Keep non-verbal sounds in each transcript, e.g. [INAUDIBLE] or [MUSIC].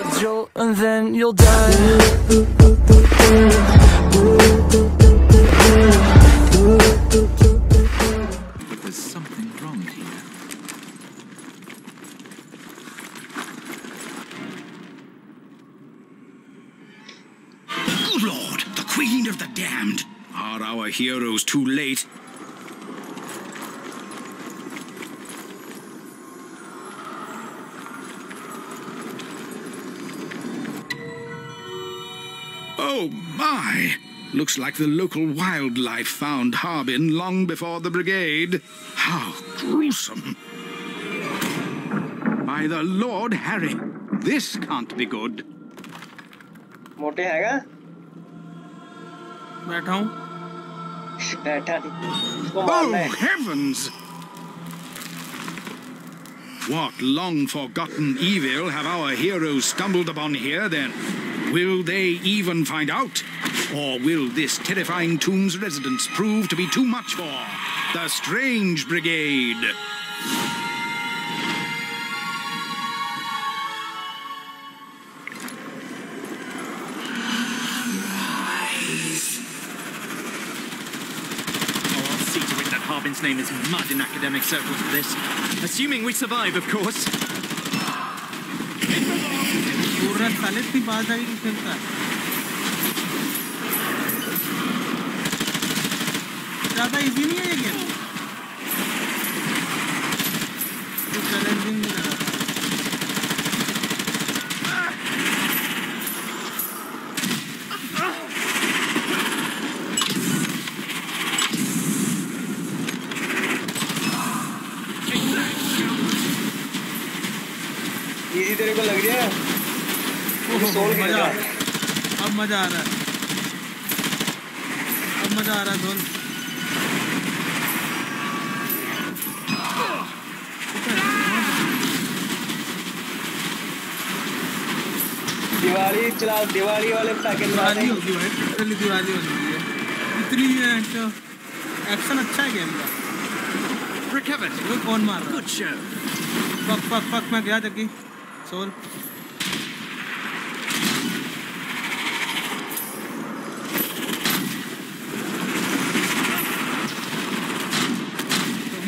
a jolt and then you'll die. But there's something wrong here. Good Lord, the Queen of the Damned! Are our heroes too late? my! Looks like the local wildlife found Harbin long before the brigade. How gruesome! By the Lord Harry, this can't be good. मोटे हैगा बैठा हूँ बैठा नहीं इसको मारना Oh, है heavens! What long forgotten evil have our heroes stumbled upon here then? Will they even find out? Or will this terrifying tomb's residents prove to be too much for the Strange Brigade? Oh, name is mud in academic circles for this. Assuming we survive, of course. अगर सालिस की बात आई तो फिर का ज़्यादा easy नहीं है ये गेम ये तेरे को लग रहा है? मज़ा। अब मज़ा आ रहा है। अब मज़ा आ रहा है सोल दिवाली चला दिवाली वाले दिवाली होगी भाई टोटली दिवाली हो है इतनी है तो एक्शन अच्छा है गेम का. वो कौन मार रहा है। पक पक पक मैं गया जग्गी soul. तो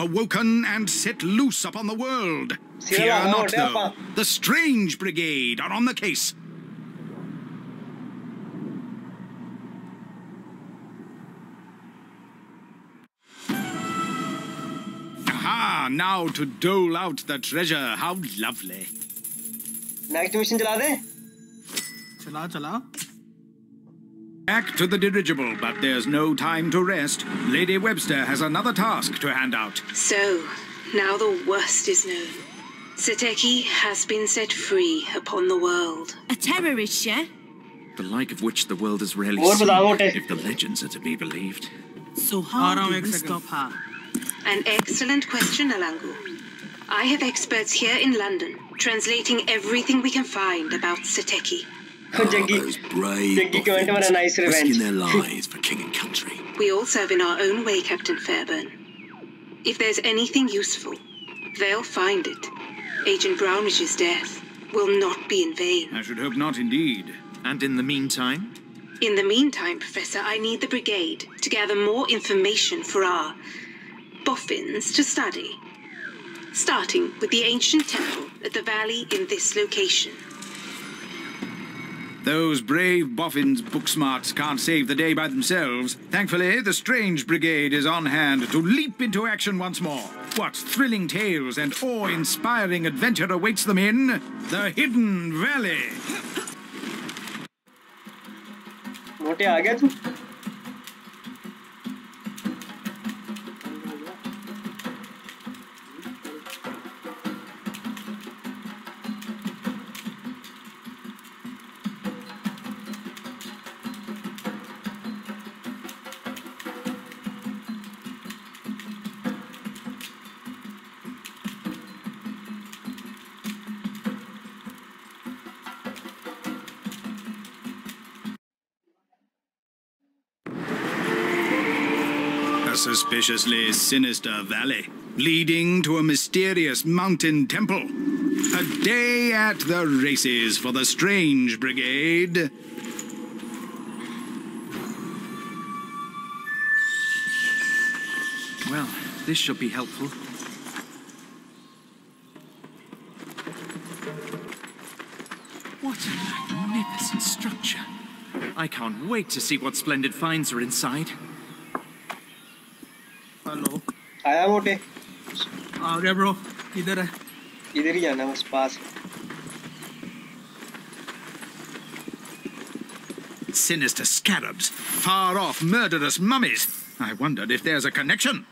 awoken and set loose upon the world. Fear not, though. The Strange Brigade are on the case. Aha! Now to dole out the treasure. How lovely. Next mission, chala de. Chala, chala. Back to the dirigible, but there's no time to rest. Lady Webster has another task to hand out. So, now the worst is known. Seteki has been set free upon the world. A terrorist, yeah? The like of which the world has rarely seen, if the legends are to be believed. So how do we stop her? An excellent question, Nalangu. I have experts here in London, translating everything we can find about Seteki for Jiggy. Jiggy to a nice revenge. their lives for king and country. We all serve in our own way, Captain Fairburn. If there's anything useful, they'll find it. Agent Brownridge's death will not be in vain. I should hope not indeed. And in the meantime? In the meantime, Professor, I need the Brigade to gather more information for our boffins to study. Starting with the ancient temple at the valley in this location. Those brave boffins book smarts can't save the day by themselves. Thankfully, the Strange Brigade is on hand to leap into action once more. What thrilling tales and awe-inspiring adventure awaits them in the Hidden Valley? मोटे आ गया तू A suspiciously sinister valley, leading to a mysterious mountain temple. A day at the races for the Strange Brigade. Well, this should be helpful. What a magnificent structure. I can't wait to see what splendid finds are inside. आया मोटे आ गया bro इधर है इधर ही जाना बस पास Sinister scarabs, far off murderous mummies. I wondered if there's a connection.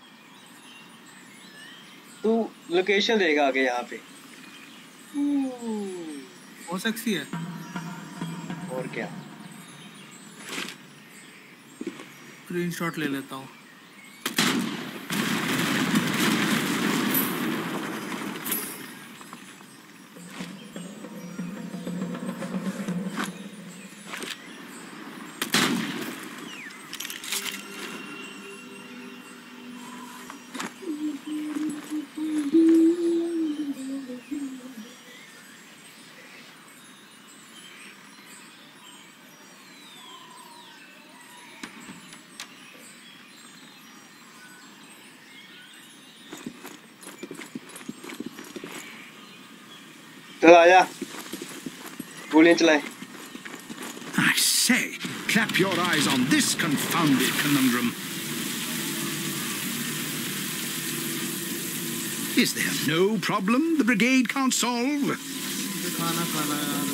तू लोकेशन देगा आगे यहाँ पे बहुत सेक्सी है और क्या स्क्रीनशॉट ले लेता हूँ चल आजा गोलियां चलाए I say, clap your eyes on this confounded conundrum. Is there no problem the brigade can't solve? मुझे खाना खाना है यार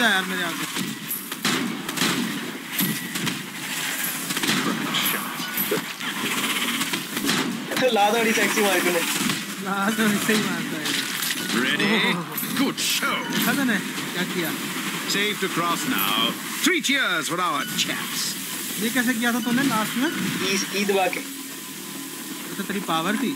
जा यार मेरे आगे ला बड़ी सेक्सी मार तूने तो ऐसे मारता है Ready? Good show. देखा क्या किया Safe to cross now. Three cheers for our chaps. ये कैसे किया था तूने लास्ट में ई ई दबा तो तेरी पावर थी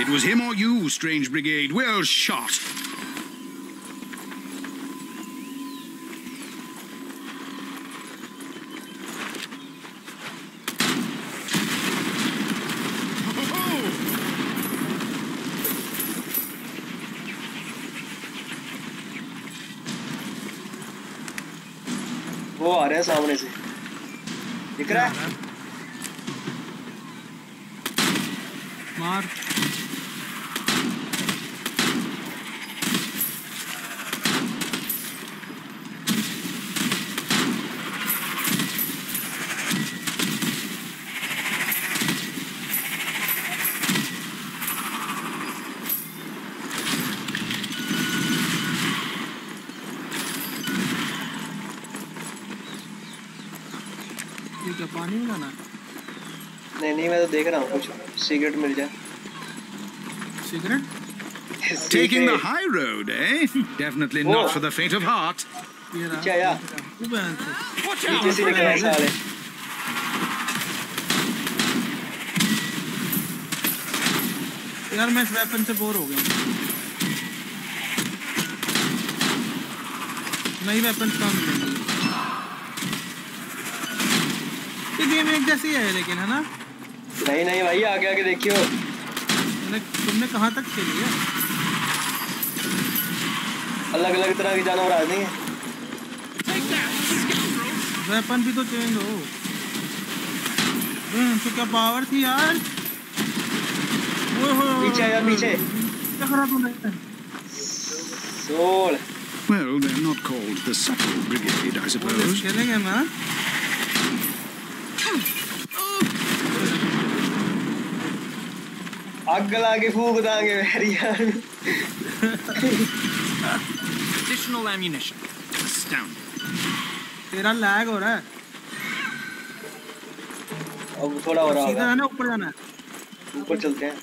It was him or you, strange brigade. Well shot. वो आ रहे हैं सामने से दिख रहा है मार क्या पानी में नहीं नहीं मैं तो देख रहा हूँ कुछ। सिगरेट मिल जाए। Cigarette Taking the high road, eh? Definitely not for the faint of heart. क्या या? तू बहन से पीछे से साले। यार मैं इस वेपन से बोर हो गया नई वेपन कहाँ मिलेंगी? ये गेम एक जैसी है लेकिन है ना? नहीं नहीं भाई आगे आगे देखियो। तुमने तुमने कहाँ तक खेली है? अलग अलग तरह के जानवर आ देंगे वेपन भी तो चेंज हो। हम्म, तो क्या पावर थी यार? होए पीछे आया, होए, पीछे। क्या करा तूने? Soul. Well, they're not called the Supple Brigade, I suppose. खेलेंगे हम हाँ? आग ला के फूक दांगे यार Additional ammunition. Astounding. तेरा लैग हो रहा है अब थोड़ा हो रहा सीधा होगा है ना ऊपर जाना है ऊपर चलते हैं।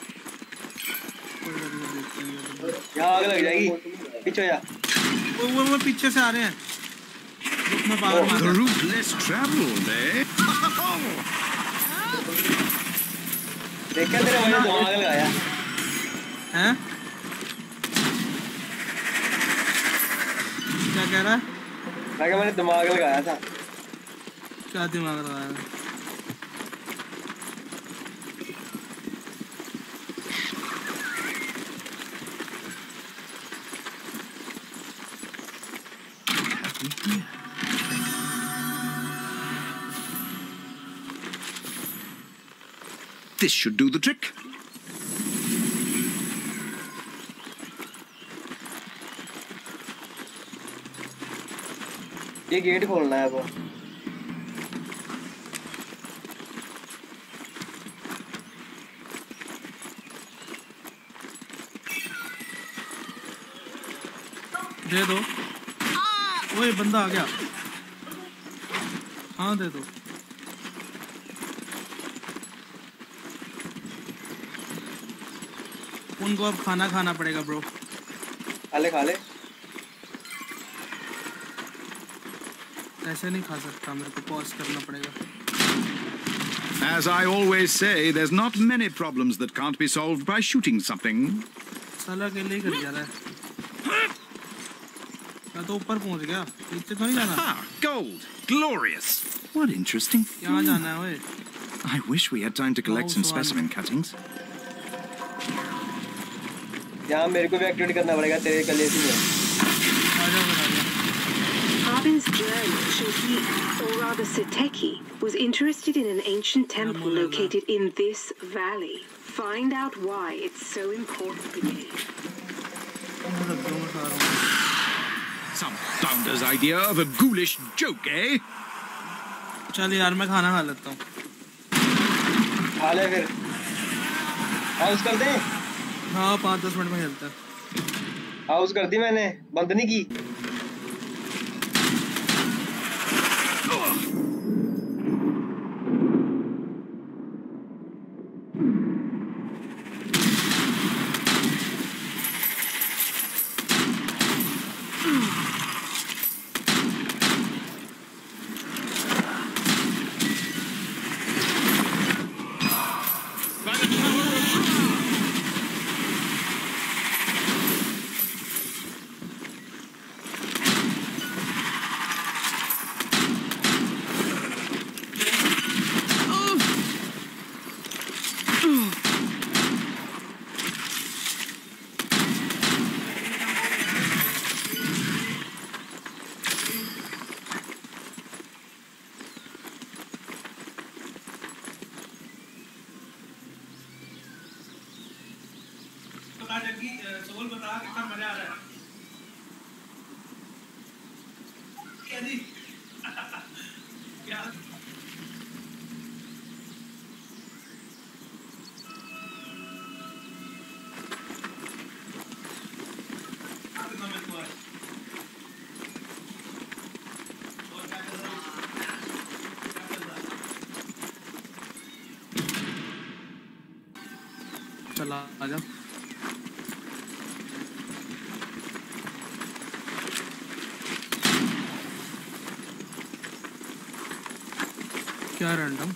यहाँ आग लग जाएगी पीछे जा वो वो वो पीछे से आ रहे हैं रुक मैं The मार route less traveled, eh? [LAUGHS] देखा तेरे भाई से आग लगाया। हैं? क्या कह रहा है? मैंने दिमाग लगाया था। क्या दिमाग लगाया? This should do the trick. ये गेट खोलना है अब दे दो ओए बंदा आ गया हाँ दे दो उनको अब खाना खाना पड़ेगा ब्रो खा ले खा ले ऐसे नहीं खा सकता मेरे को पॉज करना पड़ेगा As I always say, there's not many problems that can't be solved by shooting something. साला अकेले ही कर जा रहा है मैं तो ऊपर पहुंच गया नीचे तो नहीं जाना Ah, gold. Glorious. What interesting. यहाँ जाना है ओए I wish we had time to collect some Those one. specimen cuttings. यहाँ मेरे को भी करना पड़ेगा तेरे or rather Seteki, was interested in an ancient temple located in this valley. Find out why it's so important to me. Some founder's idea of a ghoulish joke, eh? चल यार मैं खाना खा लेता हूँ खा ले फिर हाउस हाँ पाँच दस मिनट में चलता हैं हाउस कर दी मैंने बंद नहीं की? बता जबकि सोल बता कितना मज़ा आ रहा है। क्या जी? क्या? चला आ रैंडम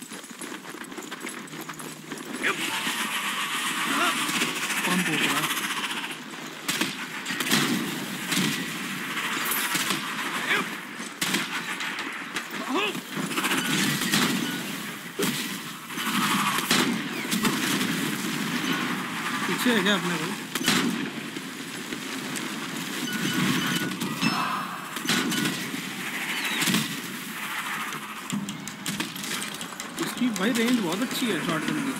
कौन पूछ रहा है? पीछे है क्या अपने को अच्छी है शॉटगन की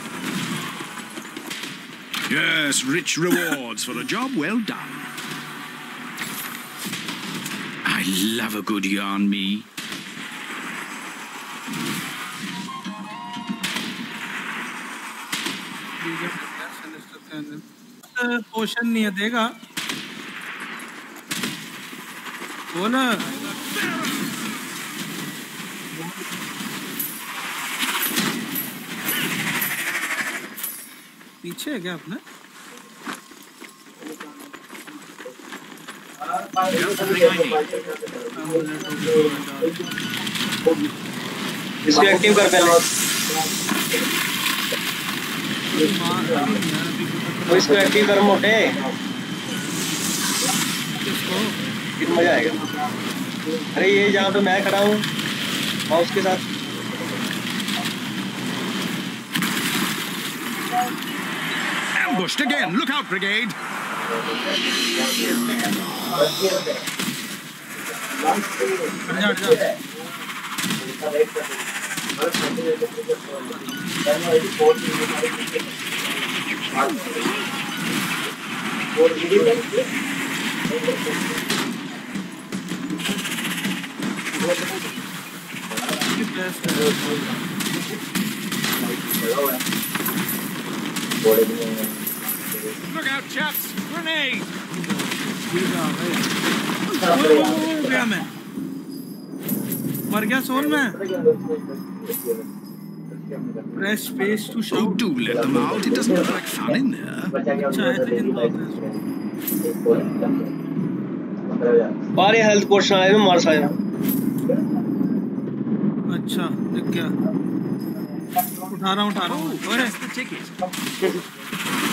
Yes, rich rewards for a job well done. I love a good yarn, me. Potion नहीं है देगा बोल पीछे है क्या अपना? इसको एक्टिव कर पहले। वो इसको एक्टिव कर मोटे। फिर मज़ा आएगा। अरे ये जहाँ पे मैं खड़ा हूँ माउस के साथ। Ambushed again. Look out, brigade. हट Look out, chaps. Grenade. हो गया मैं मर गया सोल में press space to Oh, shout do let them out. It doesn't look like fun in there. बाहर हेल्थ पोर्शन आए में मार साया अच्छा दिख गया उठा रहा हूँ उठा रहा हूँ Oh,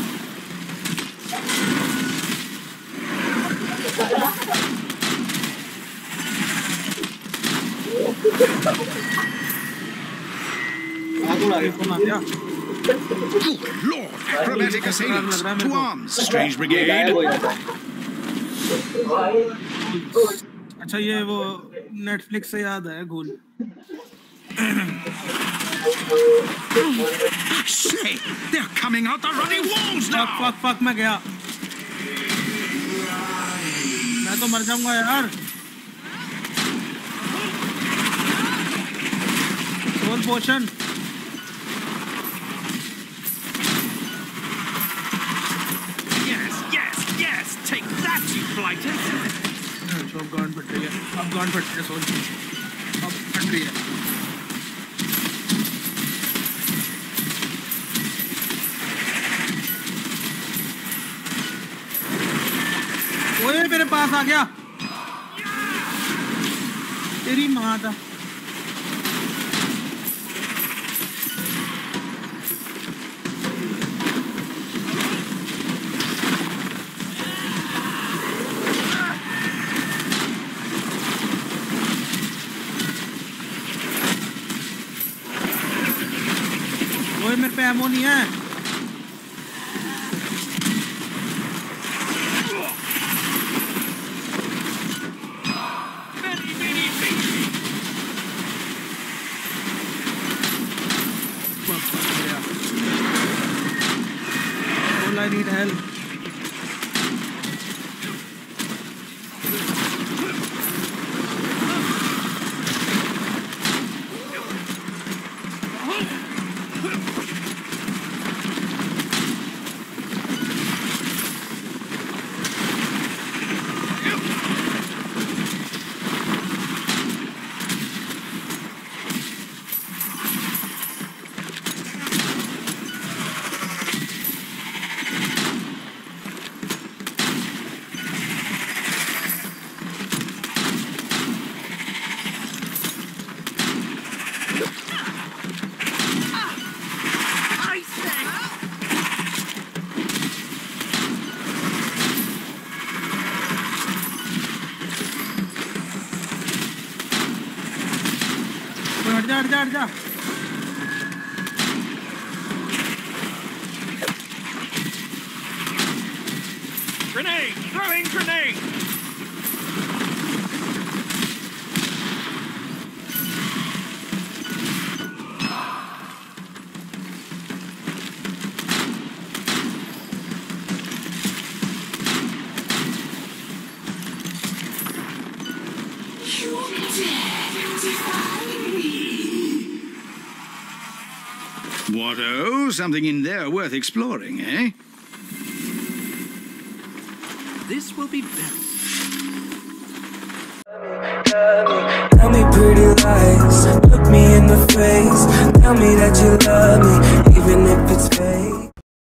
Good lord! Acrobatic assailants. To arms, strange brigade. हो है अच्छा ये वो नेटफ्लिक्स से याद है घोल Say, they're coming out the running walls now. Fuck fuck मैं गया मैं तो मर जाऊँगा यार blighters. अब गांड फट रही है अब गांड फट रही है सोल अब फट रही है ओए मेरे पास आ गया तेरी माँ का harmonia. Something in there worth exploring, eh? This will be very Tell me pretty lies, look me in the face. Tell me that you love me, even if it's fake.